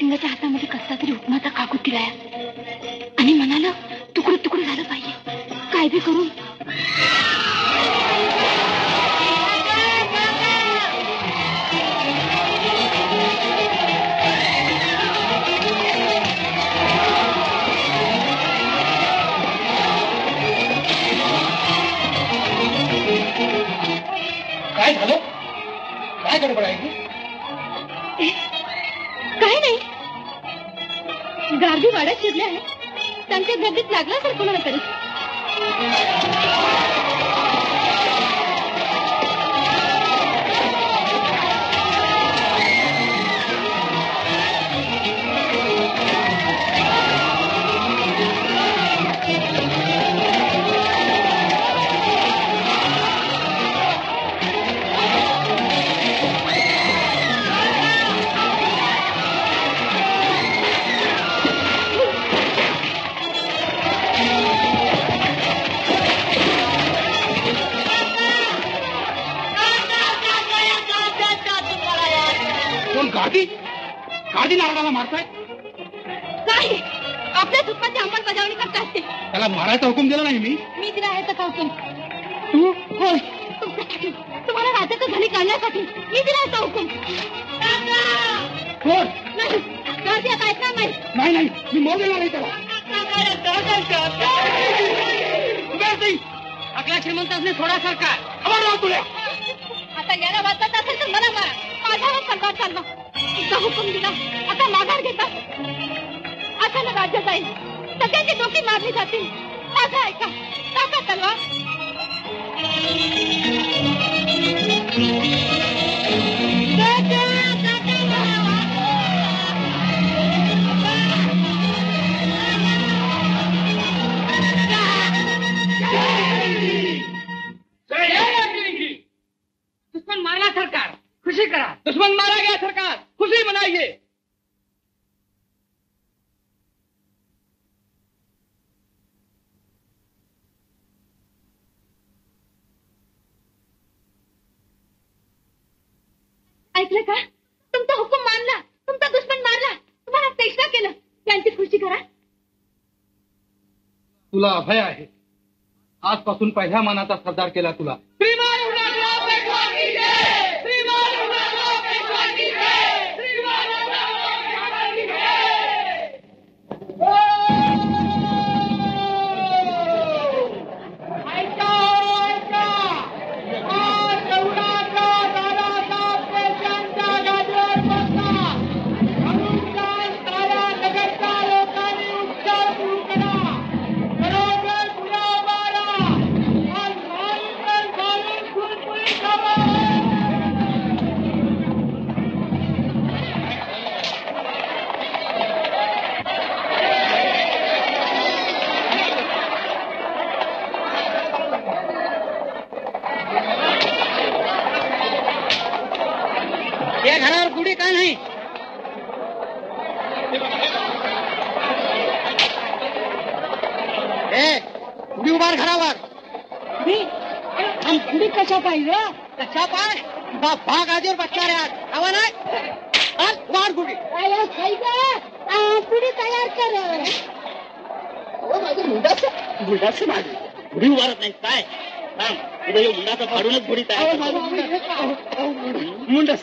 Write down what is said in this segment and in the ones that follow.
सुमरसिंगाच्या गारदी वाड्यात शिरले आहे त्यांच्या गर्दीत लागला सर कोणाला तरी. गादी नारळाला मारताय नाही आपल्या सुपाची अंमलबजावणी करता असते त्याला मारायचा हुकूम दिला नाही मी। मी तिला आहे तसा हुकूम? तू? होय तुमच्यासाठी तुम्हाला राज्याचं घरी काढण्यासाठी मी दिला होता हुकूम? कोण नाही गर्दी आता ऐकणार नाही नाही नाही मी मोड देणार नाही त्याला उभे सिंग थोडा सरकार खबर राव आता याला वाचत असेल तर मला मारा माझ्यावर सरकार चालवा तुझा हुकूम दिला आता माघार घेतात अचानक राज्य जाईल सगळ्यांची डोकी मारली जातील माझा ऐका टाका तलवार ऐकलं का? तुमचा हुकूम मानला तुमचा दुश्मन मारला तुम्हाला चेष्टा केलं? त्यांची खुशी करा. तुला अभय आहे. आजपासून पहिल्या मानाचा सरदार केला तुला. या घरावर गुढी का नाही। ए गुढी उभार घरावर गुढी कशा पाहिजे कशा पाय भाग आजीवर बसणार आहे हवा नाही आज वाढ गुढी पुढे तयार कर माझ्या मुंडाचं मुंडा समाज घोडी उभारत नाही काय तुझं हे मुंडाचं फाडूनच घोडी तयार मुंडा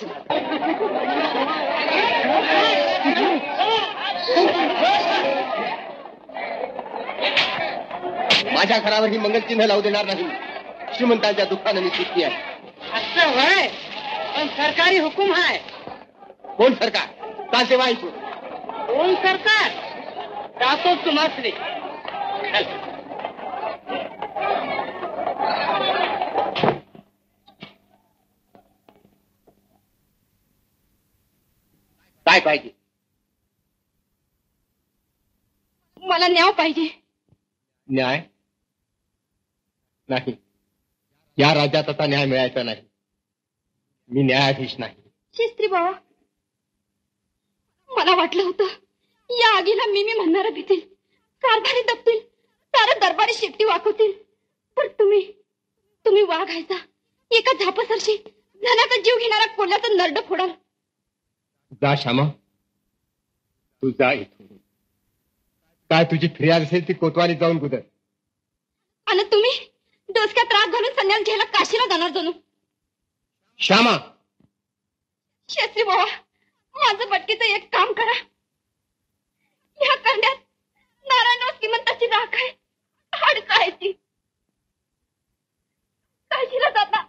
माझ्या घरावर ही मंगलचिन्ह लावू देणार नाही. श्रीमंतांच्या दुःखानं मी आहे. असं होय? पण सरकारी हुकूम आहे कोण सरकार? चालते वाईकू कोण सरकार? जातो तुम्हासले काय पाहिजे? मला न्याव पाहिजे. न्याय? नाही. या राज्यात आता न्याय मिळायचा नाही. मी न्यायाधीश नाही. शास्त्री बाबा मला वाटलं होतं या आगीला मी मी म्हणणारं भीतील कारभारी दबतील सारं दरबारी शेपटी वाकवतील. पण तुम्ही तुम्ही वाघायचा एका झापासरशी धनाचा जीव घेणारा कोल्याचा नरड फोडाल. जा श्यामा तू जा इथून. काय तुझी फिर्याद असेल ती कोतवाली जाऊन गुदर. आणि तुम्ही डोसक्यात त्रास घालून संन्यास घ्यायला काशीला जाणार जणू? श्यामा शास्त्री बाबा माझं बटकीचं एक काम करा. या करण्यात नारायण श्रीमंताची राख आहे. हाडकं आहे ती. काशीला जाता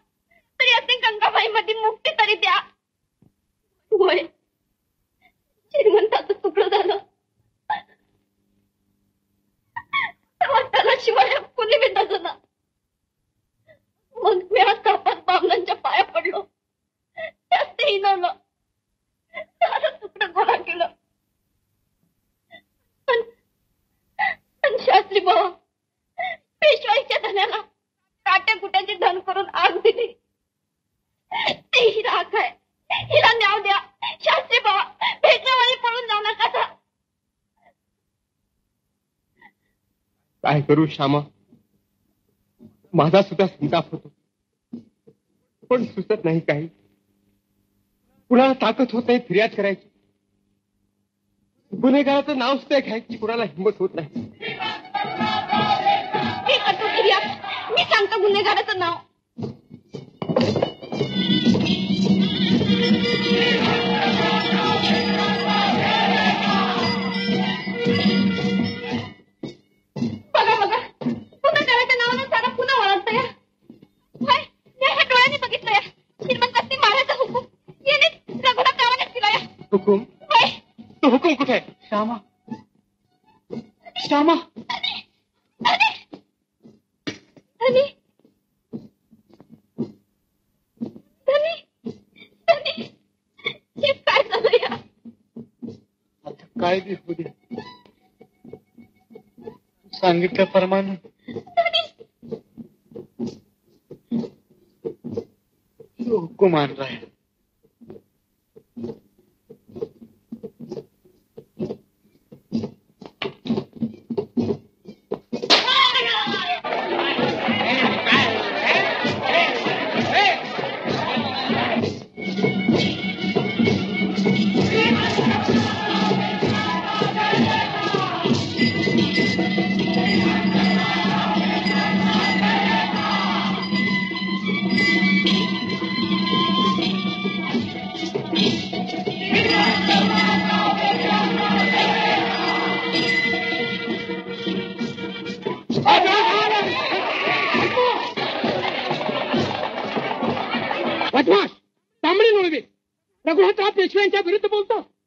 तरी असे गंगाबाई मध्ये मुक्ती तरी द्या. होय श्रीमंताचं तुकडं झालं त्याला शिवाय कोणी ना मग मी पडलो त्यात ते काय करू श्यामा? माझा सुद्धा संताप होतो. पण सुचत नाही काही. कुणाला ताकद होत नाही फिर्याद करायची. गुन्हेगाराचं नाव सुद्धा घ्यायची कुणाला हिंमत होत नाही. मी मी सांगतो गुन्हेगाराचं नाव. होऊ दे सांगितल्याप्रमाणे हुकूम आणलाय बदमाश नोळवे विरुद्ध बोलतो